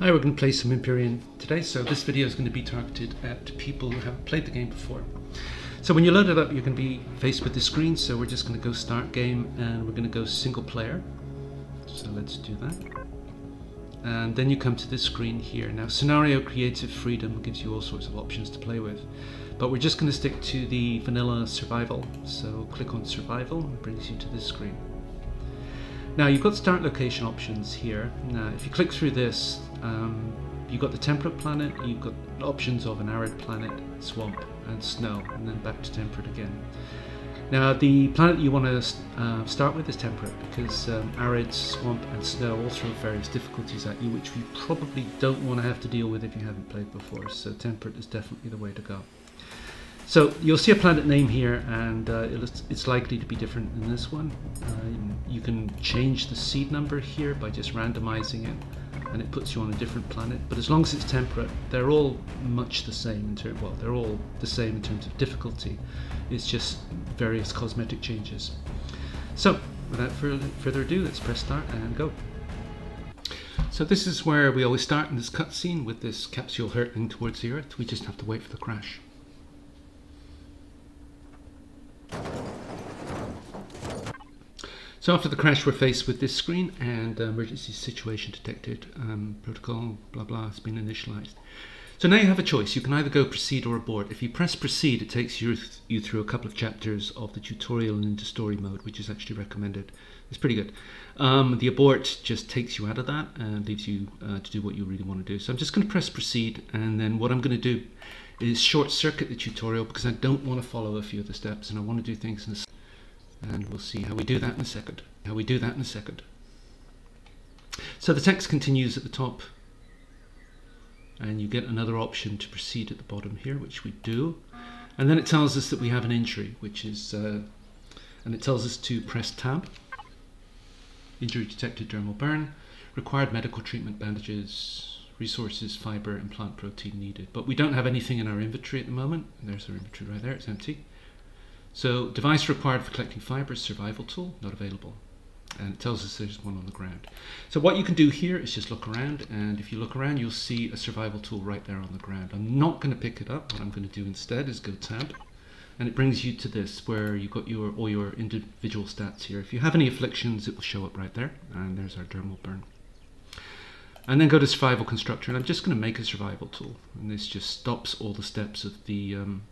Hi, we're going to play some Empyrion today. So this video is going to be targeted at people who haven't played the game before. So when you load it up, you're going to be faced with this screen. So we're just going to go start game and we're going to go single player. So let's do that. And then you come to this screen here. Now scenario creative freedom gives you all sorts of options to play with. But we're just going to stick to the vanilla survival. So click on survival, it brings you to this screen. Now you've got start location options here. Now if you click through this, um, you've got the temperate planet, you've got options of an arid planet, swamp and snow, and then back to temperate again. Now the planet you want to uh, start with is temperate because um, arid, swamp and snow all throw various difficulties at you which we probably don't want to have to deal with if you haven't played before, so temperate is definitely the way to go. So you'll see a planet name here and uh, it's likely to be different than this one. Uh, you can change the seed number here by just randomizing it and it puts you on a different planet. But as long as it's temperate, they're all much the same in terms, well, they're all the same in terms of difficulty. It's just various cosmetic changes. So without further ado, let's press start and go. So this is where we always start in this cutscene with this capsule hurtling towards the Earth. We just have to wait for the crash. So after the crash, we're faced with this screen and uh, emergency situation detected. Um, protocol, blah, blah, has been initialized. So now you have a choice. You can either go proceed or abort. If you press proceed, it takes you, th you through a couple of chapters of the tutorial and into story mode, which is actually recommended. It's pretty good. Um, the abort just takes you out of that and leaves you uh, to do what you really want to do. So I'm just going to press proceed and then what I'm going to do is short circuit the tutorial because I don't want to follow a few of the steps and I want to do things in a and we'll see how we do that in a second. How we do that in a second. So the text continues at the top and you get another option to proceed at the bottom here, which we do. And then it tells us that we have an injury, which is, uh, and it tells us to press tab. Injury detected dermal burn, required medical treatment bandages, resources, fiber, and plant protein needed. But we don't have anything in our inventory at the moment. There's our inventory right there, it's empty. So device required for collecting fibers, survival tool, not available. And it tells us there's one on the ground. So what you can do here is just look around and if you look around you'll see a survival tool right there on the ground. I'm not going to pick it up. What I'm going to do instead is go tab and it brings you to this where you've got your all your individual stats here. If you have any afflictions it will show up right there and there's our dermal burn. And then go to survival constructor and I'm just going to make a survival tool and this just stops all the steps of the um,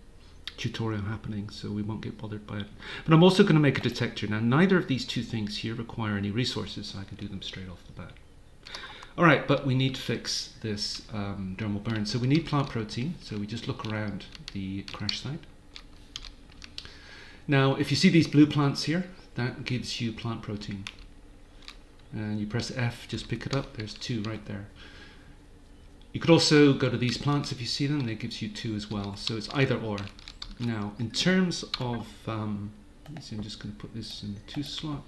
tutorial happening, so we won't get bothered by it. But I'm also going to make a detector. Now, neither of these two things here require any resources, so I can do them straight off the bat. All right, but we need to fix this um, dermal burn. So we need plant protein, so we just look around the crash site. Now, if you see these blue plants here, that gives you plant protein. And you press F, just pick it up, there's two right there. You could also go to these plants if you see them, that gives you two as well. So it's either or. Now, in terms of, um, see, I'm just going to put this in the two slot.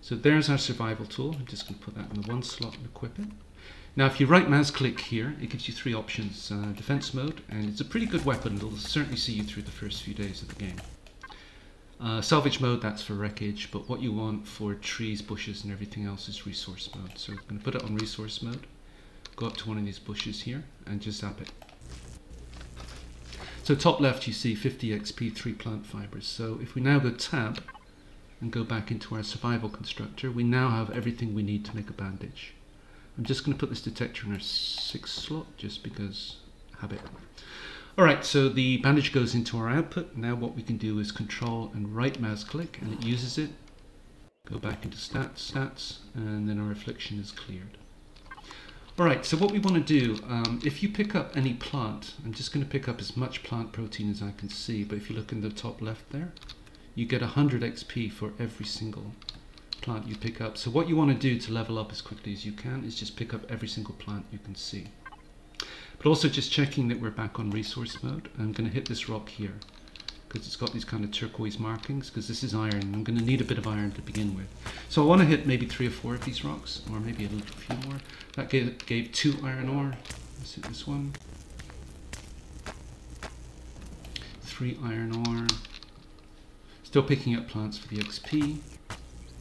So there's our survival tool. I'm just going to put that in the one slot and equip it. Now, if you right mouse click here, it gives you three options. Uh, defense mode, and it's a pretty good weapon. It'll certainly see you through the first few days of the game. Uh, salvage mode, that's for wreckage, but what you want for trees, bushes, and everything else is resource mode. So I'm going to put it on resource mode, go up to one of these bushes here, and just zap it. So top left you see 50 XP 3 plant fibers. So if we now go tab and go back into our survival constructor, we now have everything we need to make a bandage. I'm just going to put this detector in our 6 slot just because habit. Alright, so the bandage goes into our output. Now what we can do is control and right mouse click and it uses it. Go back into stats, stats, and then our affliction is cleared. All right, so what we want to do, um, if you pick up any plant, I'm just going to pick up as much plant protein as I can see, but if you look in the top left there, you get 100 XP for every single plant you pick up. So what you want to do to level up as quickly as you can is just pick up every single plant you can see. But also just checking that we're back on resource mode. I'm going to hit this rock here because it's got these kind of turquoise markings because this is iron. I'm going to need a bit of iron to begin with. So I want to hit maybe three or four of these rocks or maybe a little few more. That gave, gave two iron ore. Let's hit this one. Three iron ore. Still picking up plants for the XP.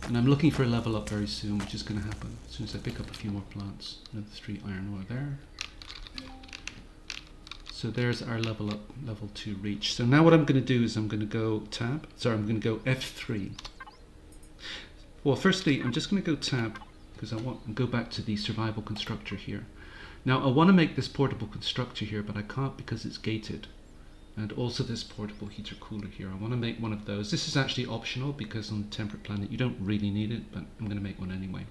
And I'm looking for a level up very soon, which is going to happen as soon as I pick up a few more plants. Another three iron ore there. So there's our level up, level 2 reach. So now what I'm going to do is I'm going to go tab, sorry, I'm going to go F3. Well, firstly, I'm just going to go tab because I want to go back to the survival constructor here. Now I want to make this portable constructor here, but I can't because it's gated. And also this portable heater cooler here. I want to make one of those. This is actually optional because on temperate planet you don't really need it, but I'm going to make one anyway.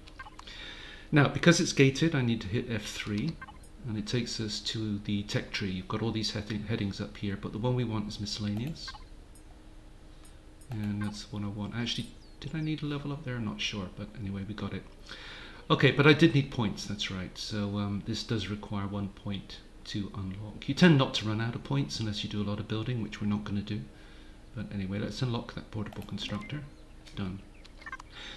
Now, because it's gated, I need to hit F3 and it takes us to the tech tree. You've got all these heading headings up here, but the one we want is miscellaneous. And that's the one I want. Actually, did I need a level up there? I'm not sure, but anyway, we got it. Okay, but I did need points, that's right. So um, this does require one point to unlock. You tend not to run out of points unless you do a lot of building, which we're not going to do. But anyway, let's unlock that portable constructor. Done.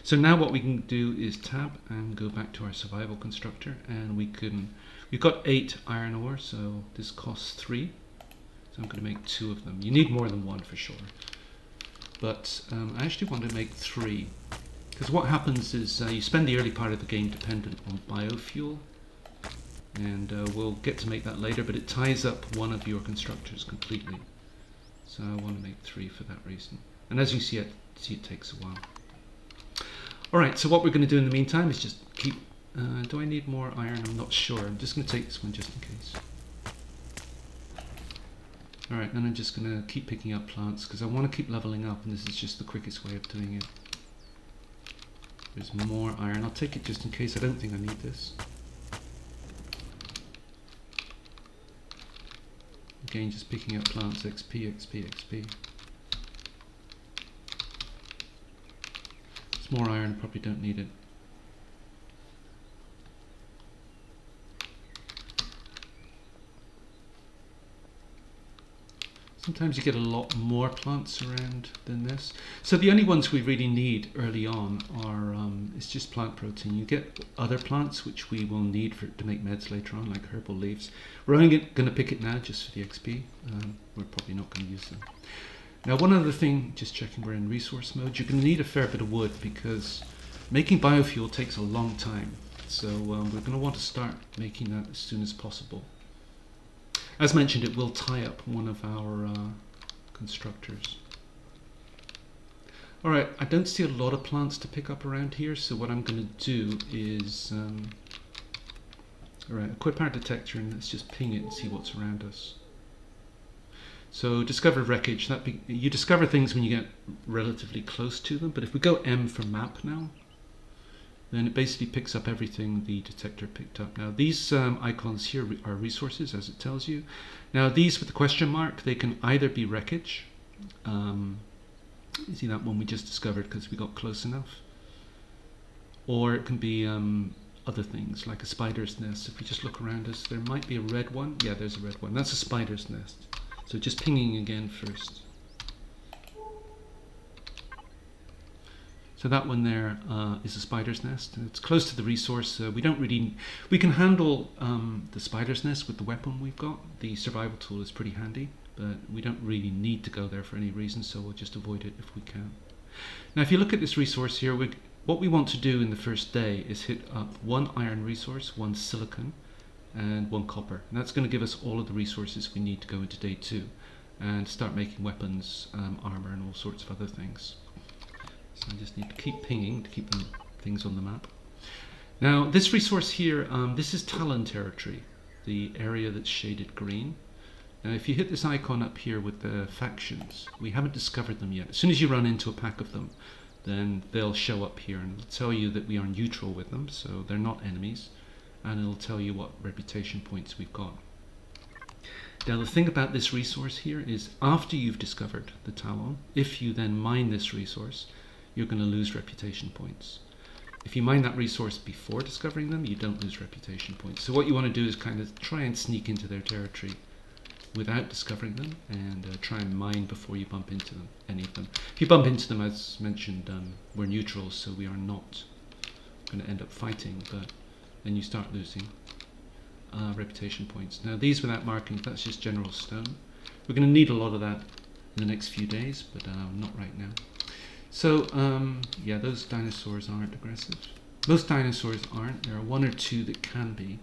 So now what we can do is tab and go back to our survival constructor and we can We've got eight iron ore, so this costs three. So I'm going to make two of them. You need more than one for sure. But um, I actually want to make three. Because what happens is uh, you spend the early part of the game dependent on biofuel. And uh, we'll get to make that later, but it ties up one of your constructors completely. So I want to make three for that reason. And as you see it, see it takes a while. Alright, so what we're going to do in the meantime is just keep uh, do I need more iron? I'm not sure. I'm just going to take this one just in case. Alright, then I'm just going to keep picking up plants because I want to keep leveling up and this is just the quickest way of doing it. There's more iron. I'll take it just in case. I don't think I need this. Again, just picking up plants. XP, XP, XP. It's more iron. I probably don't need it. Sometimes you get a lot more plants around than this. So the only ones we really need early on are, um, it's just plant protein. You get other plants which we will need for to make meds later on, like herbal leaves. We're only going to pick it now just for the XP. Um, we're probably not going to use them. Now one other thing, just checking we're in resource mode, you're going to need a fair bit of wood because making biofuel takes a long time. So um, we're going to want to start making that as soon as possible. As mentioned, it will tie up one of our uh, constructors. Alright, I don't see a lot of plants to pick up around here, so what I'm going to do is... Um, Alright, equip our detector and let's just ping it and see what's around us. So discover wreckage, that be, you discover things when you get relatively close to them, but if we go M for map now, then it basically picks up everything the detector picked up. Now these um, icons here are resources as it tells you. Now these with the question mark, they can either be wreckage, um, you see that one we just discovered because we got close enough, or it can be um, other things like a spider's nest. If we just look around us, there might be a red one. Yeah, there's a red one. That's a spider's nest. So just pinging again first. So that one there uh, is a spider's nest. It's close to the resource. Uh, we don't really, we can handle um, the spider's nest with the weapon we've got. The survival tool is pretty handy, but we don't really need to go there for any reason, so we'll just avoid it if we can. Now if you look at this resource here, we, what we want to do in the first day is hit up one iron resource, one silicon, and one copper. And that's going to give us all of the resources we need to go into day two and start making weapons, um, armor, and all sorts of other things. So I just need to keep pinging to keep them, things on the map. Now this resource here, um, this is Talon territory, the area that's shaded green. Now if you hit this icon up here with the factions, we haven't discovered them yet. As soon as you run into a pack of them, then they'll show up here and it'll tell you that we are neutral with them, so they're not enemies, and it'll tell you what reputation points we've got. Now the thing about this resource here is after you've discovered the Talon, if you then mine this resource, you're going to lose reputation points. If you mine that resource before discovering them, you don't lose reputation points. So what you want to do is kind of try and sneak into their territory without discovering them and uh, try and mine before you bump into them, any of them. If you bump into them, as mentioned, um, we're neutral, so we are not going to end up fighting, but then you start losing uh, reputation points. Now these without markings, that's just general stone. We're going to need a lot of that in the next few days, but uh, not right now. So, um, yeah, those dinosaurs aren't aggressive. Most dinosaurs aren't. There are one or two that can be.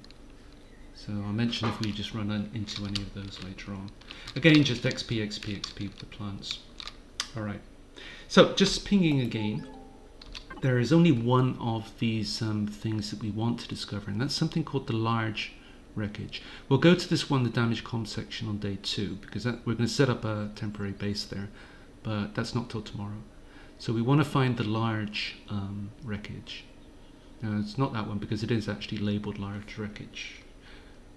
So I'll mention if we just run into any of those later on. Again, just XP, XP, XP with the plants. All right. So just pinging again, there is only one of these um, things that we want to discover, and that's something called the large wreckage. We'll go to this one, the damage com section on day two, because that, we're going to set up a temporary base there, but that's not till tomorrow. So we want to find the large um, wreckage. Now it's not that one because it is actually labeled large wreckage.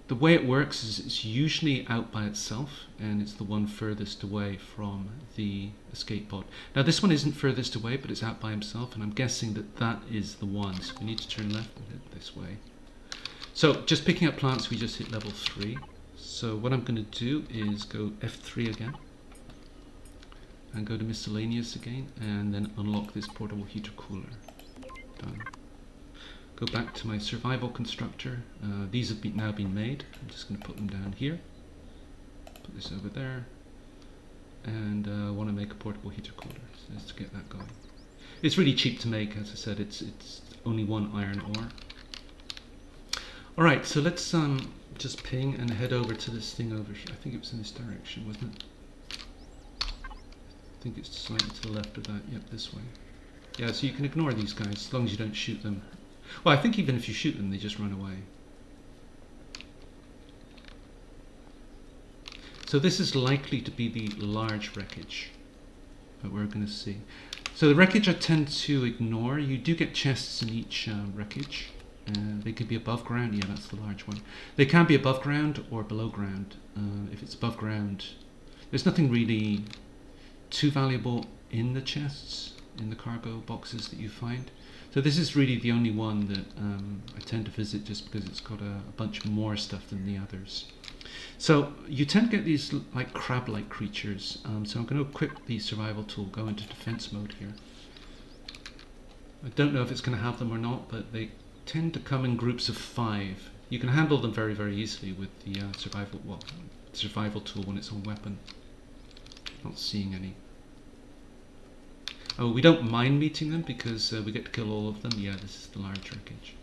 The way it works is it's usually out by itself and it's the one furthest away from the escape pod. Now this one isn't furthest away but it's out by himself and I'm guessing that that is the one. So we need to turn left this way. So just picking up plants we just hit level 3. So what I'm going to do is go F3 again and go to miscellaneous again and then unlock this portable heater cooler. Done. Go back to my survival constructor. Uh, these have been, now been made. I'm just going to put them down here. Put this over there. And I uh, want to make a portable heater cooler. So let's get that going. It's really cheap to make, as I said, it's it's only one iron ore. Alright, so let's um, just ping and head over to this thing over here. I think it was in this direction, wasn't it? Think it's slightly to the left of that. Yep, this way. Yeah, so you can ignore these guys as long as you don't shoot them. Well, I think even if you shoot them, they just run away. So this is likely to be the large wreckage that we're going to see. So the wreckage I tend to ignore. You do get chests in each uh, wreckage. Uh, they could be above ground. Yeah, that's the large one. They can be above ground or below ground. Uh, if it's above ground, there's nothing really too valuable in the chests, in the cargo boxes that you find. So this is really the only one that um, I tend to visit just because it's got a, a, bunch more stuff than the others. So you tend to get these like crab-like creatures. Um, so I'm going to equip the survival tool, go into defense mode here. I don't know if it's going to have them or not, but they tend to come in groups of five. You can handle them very, very easily with the uh, survival well, survival tool when it's on weapon. Not seeing any. Oh, we don't mind meeting them because uh, we get to kill all of them. Yeah, this is the large wreckage.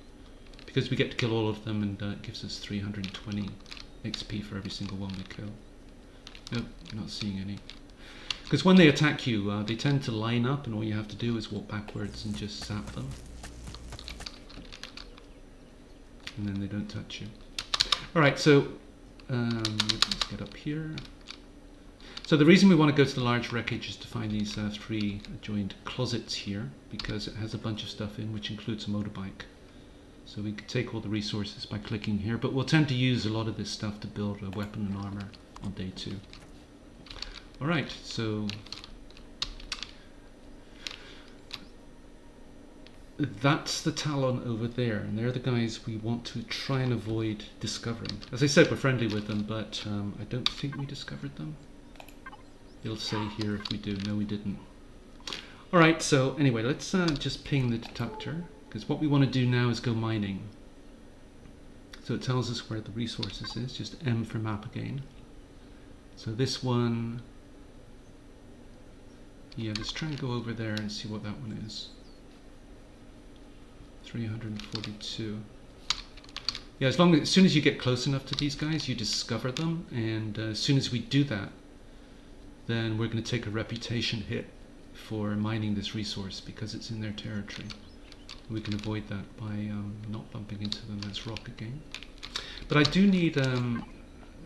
Because we get to kill all of them and uh, it gives us 320 XP for every single one we kill. Nope, not seeing any. Because when they attack you, uh, they tend to line up and all you have to do is walk backwards and just zap them. And then they don't touch you. Alright, so um, let's get up here. So the reason we want to go to the large wreckage is to find these uh, three joined closets here because it has a bunch of stuff in which includes a motorbike. So we could take all the resources by clicking here, but we'll tend to use a lot of this stuff to build a weapon and armor on day two. Alright, so that's the Talon over there, and they're the guys we want to try and avoid discovering. As I said, we're friendly with them, but um, I don't think we discovered them. It'll say here if we do. No, we didn't. All right, so anyway, let's uh, just ping the detector because what we want to do now is go mining. So it tells us where the resources is, just M for map again. So this one, yeah, let's try and go over there and see what that one is. 342. Yeah, as long as, as soon as you get close enough to these guys, you discover them, and uh, as soon as we do that, then we're going to take a reputation hit for mining this resource because it's in their territory. We can avoid that by um, not bumping into them as rock again. But I do need, um,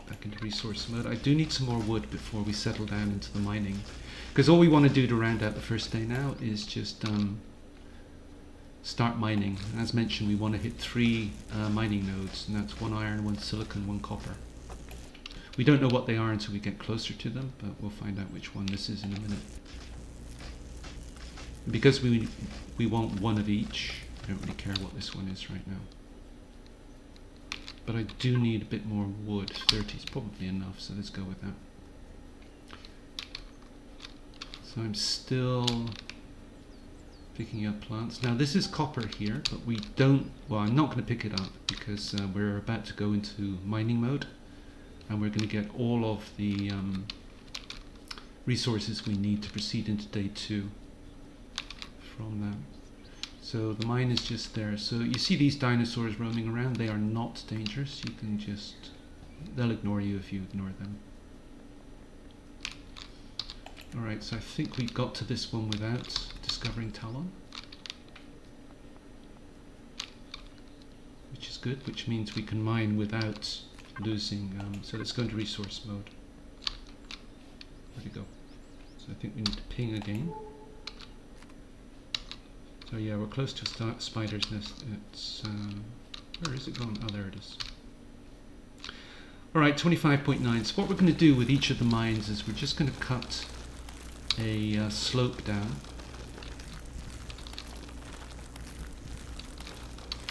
back into resource mode, I do need some more wood before we settle down into the mining. Because all we want to do to round out the first day now is just um, start mining. As mentioned, we want to hit three uh, mining nodes, and that's one iron, one silicon, one copper. We don't know what they are until we get closer to them, but we'll find out which one this is in a minute. Because we, we want one of each, I don't really care what this one is right now. But I do need a bit more wood. 30 is probably enough, so let's go with that. So I'm still picking up plants. Now this is copper here, but we don't, well I'm not going to pick it up because uh, we're about to go into mining mode and we're going to get all of the um, resources we need to proceed into day two. from that. So the mine is just there. So you see these dinosaurs roaming around. They are not dangerous. You can just, they'll ignore you if you ignore them. Alright, so I think we got to this one without discovering Talon. Which is good, which means we can mine without losing. Um, so let's go into resource mode. Where'd we go? So I think we need to ping again. So yeah, we're close to a spider's nest. It's, um, where is it going? Oh, there it is. Alright, 25.9. So what we're going to do with each of the mines is we're just going to cut a uh, slope down.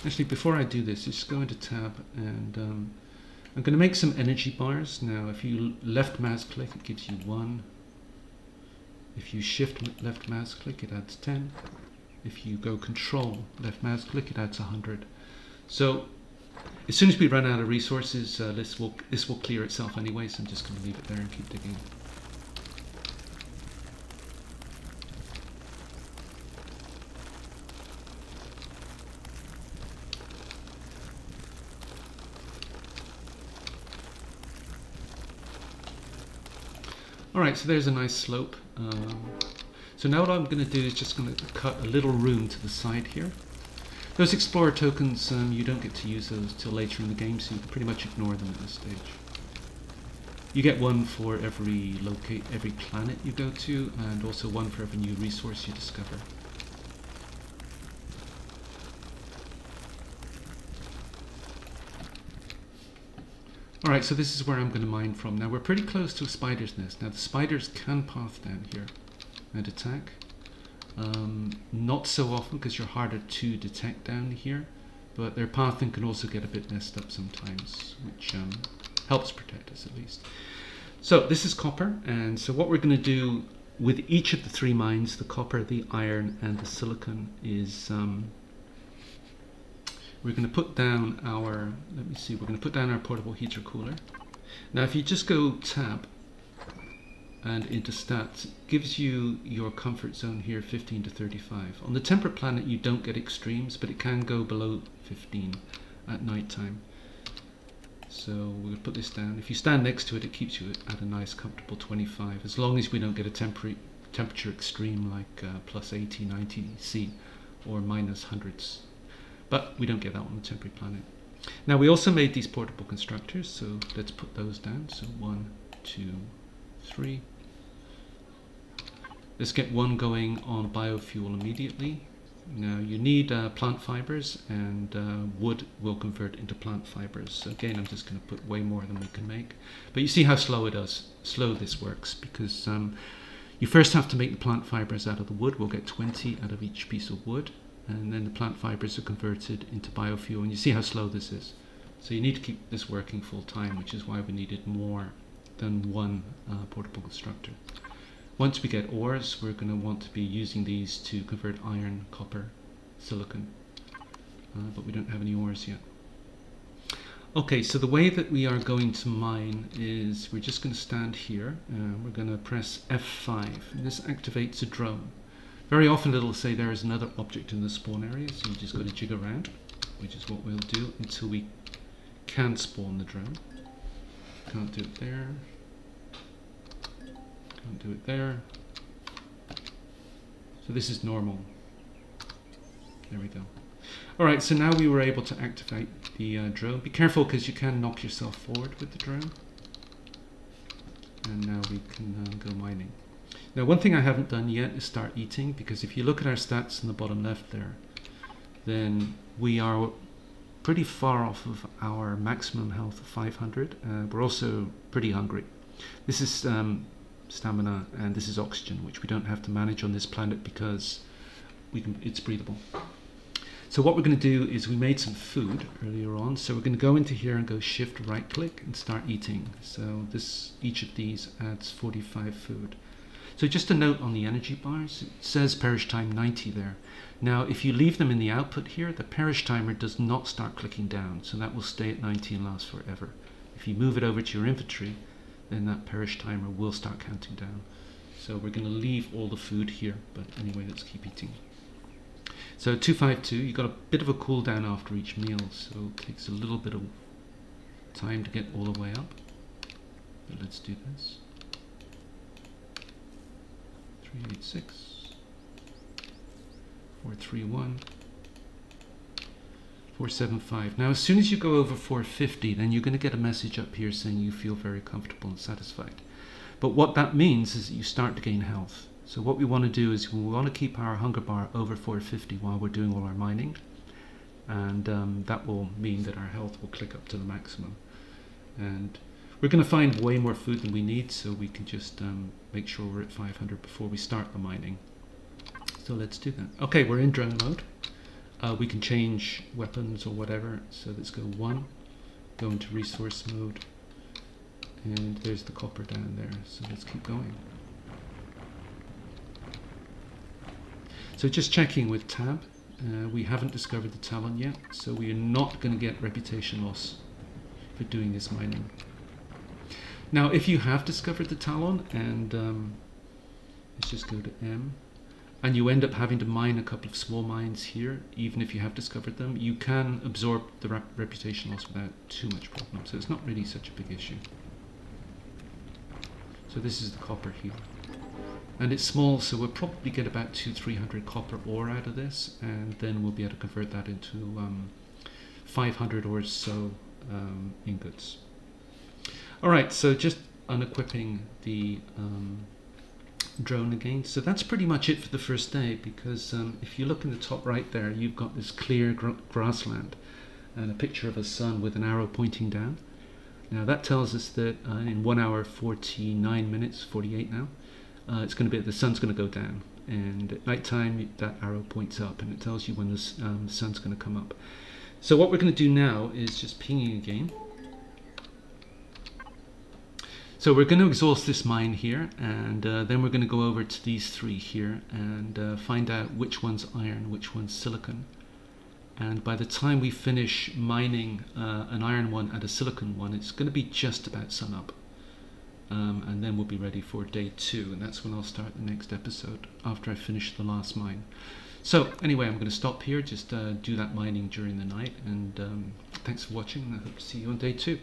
Actually, before I do this, just go into tab and um, I'm going to make some energy bars. Now, if you left mouse click, it gives you one. If you shift left mouse click, it adds 10. If you go control left mouse click, it adds 100. So as soon as we run out of resources, uh, this, will, this will clear itself anyway, so I'm just going to leave it there and keep digging. Alright, so there's a nice slope. Um, so now what I'm going to do is just going to cut a little room to the side here. Those Explorer tokens, um, you don't get to use those till later in the game, so you can pretty much ignore them at this stage. You get one for every locate, every planet you go to, and also one for every new resource you discover. Alright, so this is where I'm going to mine from. Now we're pretty close to a spider's nest. Now the spiders can path down here and attack. Um, not so often because you're harder to detect down here, but their pathing can also get a bit messed up sometimes, which um, helps protect us at least. So this is copper, and so what we're going to do with each of the three mines, the copper, the iron, and the silicon, is um, we're going to put down our, let me see, we're going to put down our portable heater cooler. Now if you just go tab and into stats, gives you your comfort zone here 15 to 35. On the temperate planet you don't get extremes, but it can go below 15 at night time. So we're going to put this down. If you stand next to it, it keeps you at a nice comfortable 25, as long as we don't get a temperature extreme like uh, plus 80, 90 C or minus hundreds but we don't get that on the temporary planet. Now we also made these portable constructors, so let's put those down. So one, two, three. Let's get one going on biofuel immediately. Now you need uh, plant fibers and uh, wood will convert into plant fibers. So again, I'm just going to put way more than we can make. But you see how slow it does, slow this works because um, you first have to make the plant fibers out of the wood. We'll get 20 out of each piece of wood and then the plant fibers are converted into biofuel and you see how slow this is. So you need to keep this working full time which is why we needed more than one uh, portable constructor. Once we get ores we're going to want to be using these to convert iron copper silicon. Uh, but we don't have any ores yet. Okay so the way that we are going to mine is we're just going to stand here uh, we're going to press F5 and this activates a drone very often it'll say there is another object in the spawn area, so you just got to jig around, which is what we'll do until we can spawn the drone. Can't do it there. Can't do it there. So this is normal. There we go. Alright, so now we were able to activate the uh, drone. Be careful because you can knock yourself forward with the drone. And now we can uh, go mining. Now one thing I haven't done yet is start eating because if you look at our stats in the bottom left there, then we are pretty far off of our maximum health of 500. Uh, we're also pretty hungry. This is um, stamina and this is oxygen, which we don't have to manage on this planet because we can, it's breathable. So what we're going to do is we made some food earlier on. So we're going to go into here and go shift right click and start eating. So this each of these adds 45 food. So just a note on the energy bars, it says perish time 90 there. Now if you leave them in the output here, the perish timer does not start clicking down, so that will stay at 90 and last forever. If you move it over to your inventory, then that perish timer will start counting down. So we're going to leave all the food here, but anyway, let's keep eating. So 252, you've got a bit of a cool down after each meal, so it takes a little bit of time to get all the way up. But let's do this. 386, 431, 475. Now, as soon as you go over 450, then you're going to get a message up here saying you feel very comfortable and satisfied. But what that means is that you start to gain health. So what we want to do is we want to keep our hunger bar over 450 while we're doing all our mining. And um, that will mean that our health will click up to the maximum. And we're going to find way more food than we need, so we can just um, make sure we're at 500 before we start the mining. So let's do that. Okay, we're in drone mode. Uh, we can change weapons or whatever. So let's go one, go into resource mode, and there's the copper down there. So let's keep going. So just checking with tab, uh, we haven't discovered the talon yet, so we are not going to get reputation loss for doing this mining. Now, if you have discovered the talon, and um, let's just go to M, and you end up having to mine a couple of small mines here, even if you have discovered them, you can absorb the rep reputation loss without too much problem. So it's not really such a big issue. So this is the copper here and it's small so we'll probably get about two 300 copper ore out of this and then we'll be able to convert that into um, 500 or so um, ingots alright so just unequipping the um, drone again. So that's pretty much it for the first day because um, if you look in the top right there you've got this clear gr grassland and a picture of a sun with an arrow pointing down. Now that tells us that uh, in 1 hour 49 minutes 48 now uh, it's going to be the sun's going to go down. And at night time that arrow points up and it tells you when the um, sun's going to come up. So what we're going to do now is just pinging again so we're going to exhaust this mine here and uh, then we're going to go over to these three here and uh, find out which one's iron which one's silicon. And by the time we finish mining uh, an iron one and a silicon one it's going to be just about sun up. Um, and then we'll be ready for day two and that's when I'll start the next episode after I finish the last mine. So anyway I'm going to stop here just uh, do that mining during the night and um, thanks for watching I hope to see you on day two